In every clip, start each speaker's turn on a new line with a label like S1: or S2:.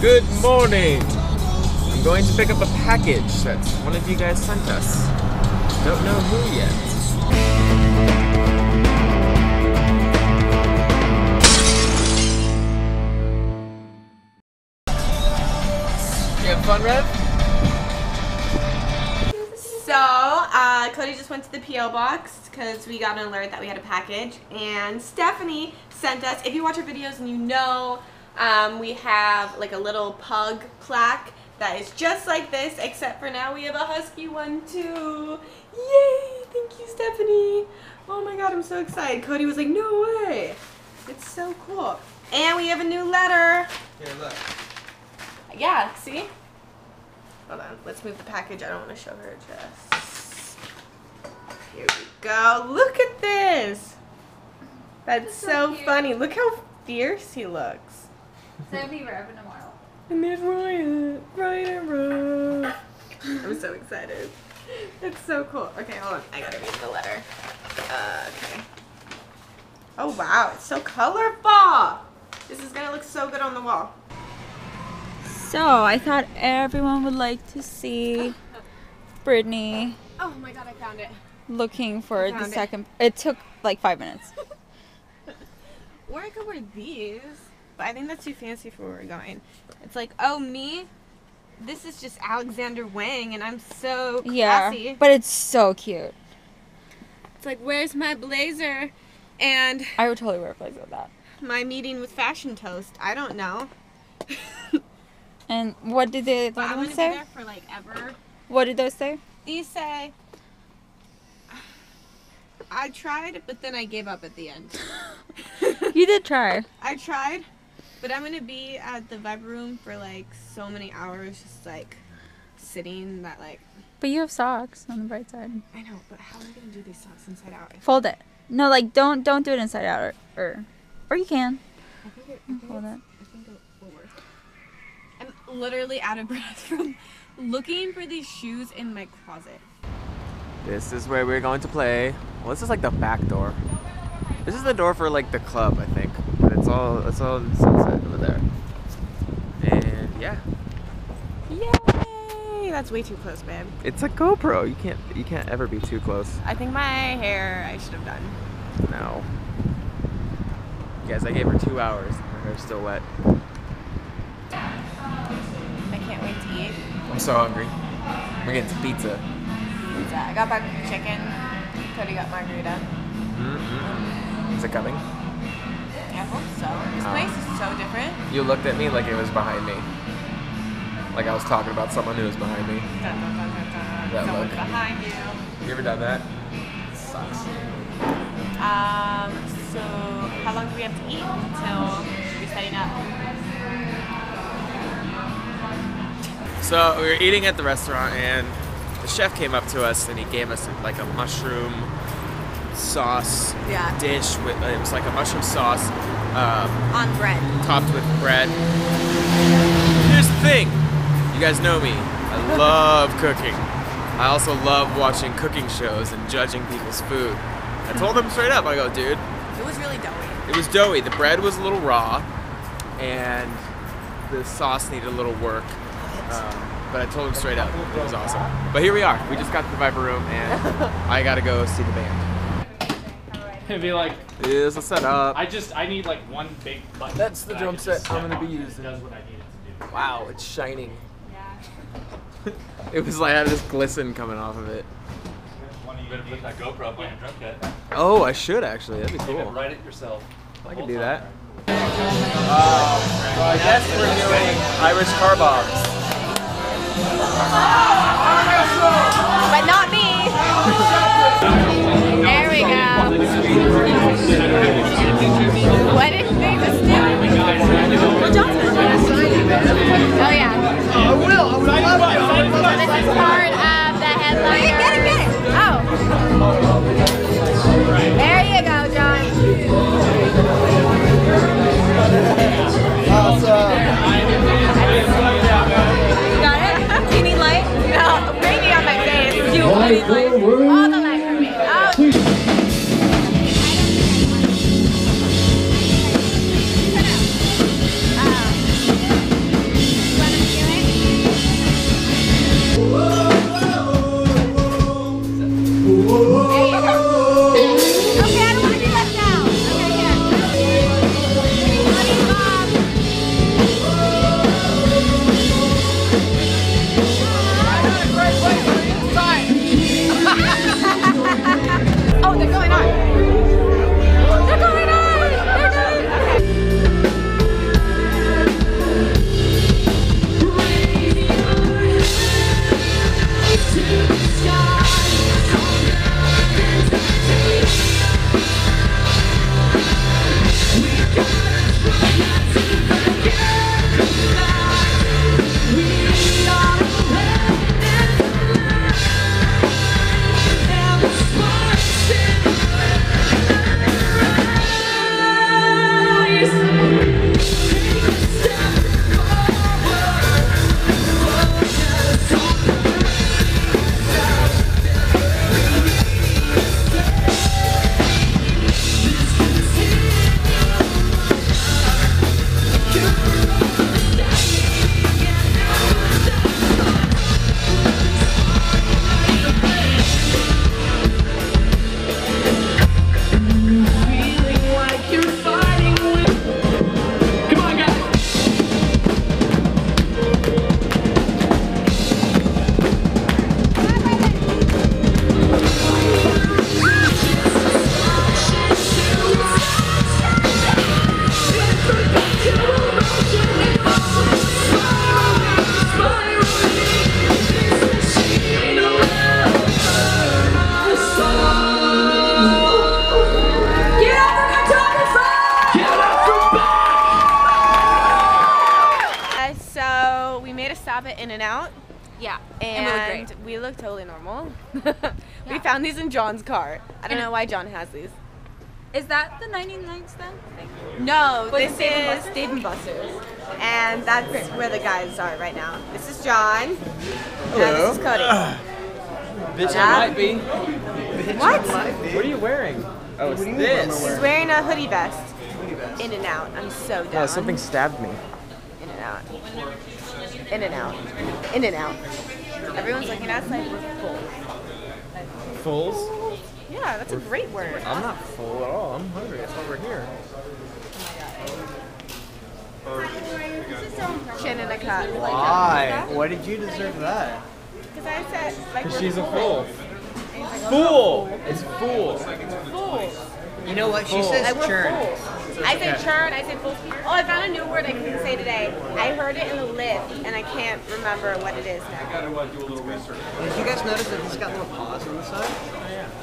S1: Good morning! I'm going to pick up a package that one of you guys sent us. Don't know who yet. You have fun, Rev?
S2: So, uh, Cody just went to the P.O. box because we got an alert that we had a package. And Stephanie sent us, if you watch our videos and you know, um, we have like a little pug plaque that is just like this, except for now we have a husky one too. Yay! Thank you, Stephanie. Oh my god, I'm so excited. Cody was like, no way. It's so cool. And we have a new letter.
S1: Here, look.
S2: Yeah, see? Hold on, let's move the package. I don't want to show her just. Here we go. Look at this. That's
S3: so
S2: so, funny. Look how fierce he looks.
S3: Send me Rev tomorrow.
S2: And there's Ryan. Ryan and Rose. I'm so excited. It's so cool. Okay, hold on. I gotta read the letter. Uh, okay. Oh wow, it's so colorful. This is gonna look so good on the wall.
S4: So I thought everyone would like to see Brittany
S2: Oh my god, I found it.
S4: looking for the
S2: Found it.
S4: second. It took like five minutes.
S2: Or I could wear these, but I think that's too fancy for where we're going. It's like, oh, me? This is just Alexander Wang, and I'm so classy.
S4: Yeah, but it's so cute.
S2: It's like, where's my blazer? And
S4: I would totally wear a blazer with that.
S2: my meeting with Fashion Toast. I don't know.
S4: And what did the other one say?
S2: there for like ever.
S4: What did those say?
S2: These say, I tried, but then I gave up at the end.
S4: You did try.
S2: I tried, but I'm gonna be at the Viper Room for like so many hours, just like sitting. That like
S4: But you have socks on the bright side.
S2: I know, but how am I gonna do these socks inside out?
S4: Fold it. No, like don't don't do it inside out or or, or you can.
S2: I think it, I mm, think
S4: Hold it.
S2: I think it will work. I'm literally out of breath from looking for these shoes in my closet.
S1: This is where we're going to play. Well, this is like the back door. This is the door for like the club, I think. But it's all it's all sunset over there. And yeah,
S2: Yay! That's way too close, babe.
S1: it's a GoPro. You can't you can't ever be too close.
S2: I think my hair I should have done.
S1: No. Guys, I gave her two hours. and Her hair's still wet.
S2: I can't wait to eat
S1: I'm so hungry. We're getting some pizza.
S2: pizza. I got back chicken. Cody got margarita.
S1: Mm-hmm. Is it coming?
S2: I hope so. This
S1: Oh.
S2: place is so different.
S1: You looked at me like it was behind me. Like I was talking about someone who was behind me.
S2: Dun, dun, dun.
S1: That
S2: Someone
S1: look.
S2: behind you.
S1: You ever done that? Sucks.
S2: Um, so how long do we have to eat until we're setting up?
S1: So we were eating at the restaurant, and the chef came up to us and he gave us like a mushroom sauce
S2: Yeah.
S1: dish with it was like a mushroom sauce um,
S2: On bread.
S1: topped with bread. Here's the thing, you guys know me. I love cooking. I also love watching cooking shows and judging people's food. I told him straight up. I go, dude,
S2: It was really doughy.
S1: it was doughy. The bread was a little raw, and the sauce needed a little work. Um, but I told him straight up, it was awesome. But here we are. We just got to the Viper Room, and I gotta go see the band.
S5: It'd be like,
S1: Here's the setup.
S5: I just, I need like one big button.
S1: That's the
S5: that
S1: drum set I'm gonna be
S5: on. It
S1: using.
S5: does what I need it to do.
S1: Wow, it's shining. it was like I had this glisten coming off of it.
S5: You better put that GoPro up on your drum kit.
S1: Oh, I should actually. That'd be
S5: You can
S1: cool.
S5: write it yourself.
S1: I can do that. So I guess we're doing Irish car bombs.
S2: But not me. there we go. We made a stop at In and Out,
S4: Yeah.
S2: and,
S4: we look great.
S2: we look totally normal. we found these in John's car. I don't
S4: And-
S2: know why John has these.
S4: Is that the 99 cent thing?
S2: No,
S4: Was
S2: this
S4: it Dave and
S2: is
S4: Buster's?
S2: Dave and Buster's, and that's where the guys are right now. This is John. Hello. this is Cody. Ah.
S1: Bitch,
S2: Yeah.
S1: I might be.
S2: What?
S1: What are you wearing? Oh, it's this.
S2: He's wearing a hoodie vest. In and out. I'm so oh, down.
S1: No, something stabbed me.
S2: In and out. In and out. In and out. Everyone's looking at us like we're full.
S1: Fools?
S2: Yeah, that's a great word.
S1: I'm not full at all. I'm hungry. That's why we're here.
S2: Chin in a cup.
S6: Why? Why did you deserve that?
S2: Because I said, like,
S1: Because
S2: we're
S1: she's a
S2: full.
S1: fool. Fool! It's fool.
S2: Fools.
S6: You know what? She
S1: Full.
S6: says
S2: Like, we're
S6: churn.
S2: Full. I say churn, I say full. Oh, I found a new word I couldn't say today. I heard it in the lift, and I can't remember what it is now. I gotta uh, do a little research.
S6: Did you guys notice that this has got little paws on the side?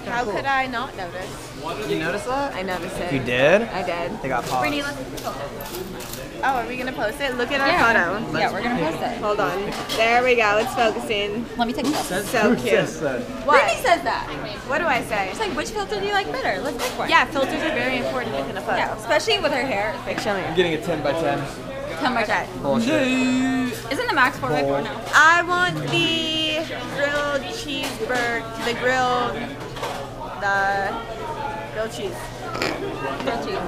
S6: It's kinda
S2: How
S6: cool.
S2: could I not notice?
S6: You notice that?
S2: I noticed it.
S6: You did?
S2: I did.
S6: They got paws.
S4: Brittany, let's
S2: Oh, are we gonna post it? Look at our
S4: Yeah.
S2: photo.
S4: Yeah, we're gonna post it.
S2: Hold on. There we go. It's focusing.
S4: Let me take a photo.
S2: So cute. What?
S4: Brittany says that.
S2: What do I say?
S4: She's like, which filter do you like better? Let's pick one.
S2: Yeah, filters are very important in a photo.
S4: Yeah, especially with her hair.
S2: Like, show me.
S1: I'm getting a 10 by 10.
S4: Come by
S2: Okay.
S4: Isn't the max 4 by 4 now?
S2: I want the grilled cheeseburger, the grilled, the grilled cheese.
S4: Grilled cheese.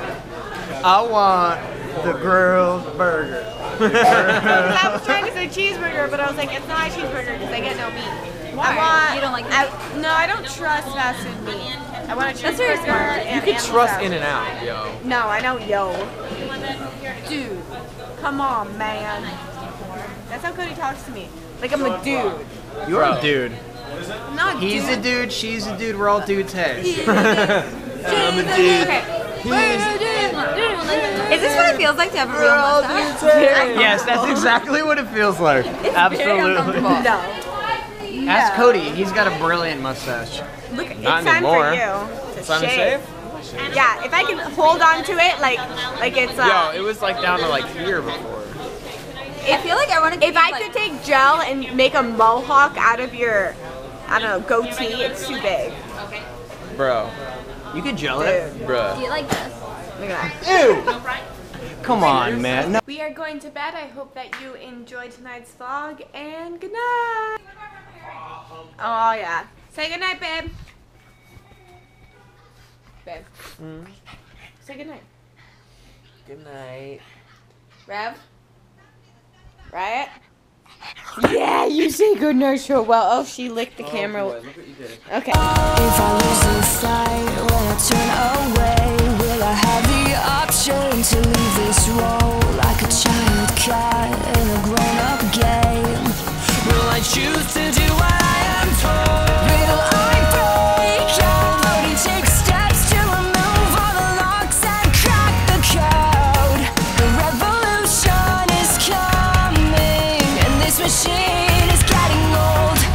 S6: I want the grilled burger.
S2: I was trying to say cheeseburger, but I was like, it's not a cheeseburger because I get no meat.
S4: Why?
S2: I want.
S4: You don't like
S2: I, no, I don't trust fast food meat. I want a cheeseburger.
S4: That's very
S2: cheeseburger
S4: smart.
S2: and
S1: You could
S2: animal
S1: trust
S2: salad.
S1: In and Out, yo.
S2: No, I don't, yo. Dude, come on, man. That's how Cody talks to me. Like I'm a dude.
S6: You're a dude.
S2: I'm not
S6: He's
S2: dude.
S6: a dude, she's a dude, we're all dudes heads.
S2: I'm a dude.
S4: Is this what it feels like to have a real mustache?
S6: yes, that's exactly what it feels like.
S4: Very
S6: Absolutely.
S4: uncomfortable.
S2: No.
S6: Ask Cody, he's got a brilliant mustache.
S2: Look, it's
S1: Not
S2: time
S1: anymore.
S2: for you to
S1: Time to
S2: shave.
S1: shave?
S2: Yeah, if I can hold on to it, like, like it's uh,
S1: Yo, it was like down to like here before.
S4: I feel like I want to
S2: if I could take gel and make a mohawk out of your, I don't know, goatee, it's too big.
S1: Bro.
S6: You could gel it.
S2: Dude,
S1: Bruh.
S4: Do you like this?
S2: look at that.
S6: Ew! Come on, man. No.
S2: We are going to bed. I hope that you enjoyed tonight's vlog, and good night. Oh yeah. Say good night, babe. Babe. Mm. Say good night.
S1: Good night.
S2: Rev? Riot? Yeah, you say good nurse well. Oh, she licked the
S1: oh, camera. Boy,
S2: okay.
S7: If I lose the I turn away, will I have the option to leave this?